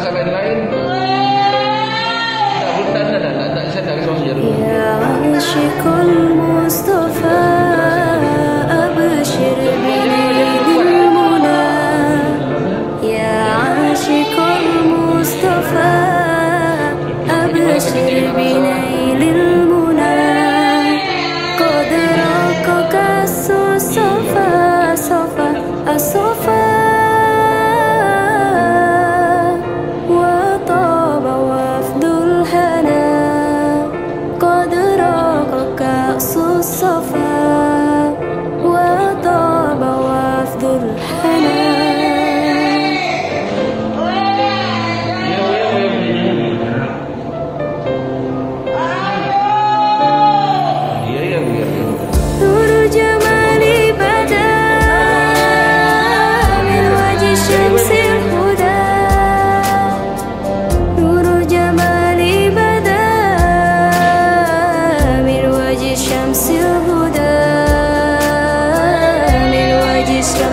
sampai yang lain tak bukan tak, dah tak saya tak kisah saja dulu Mustafa, المصطفى أبشر بنا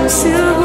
to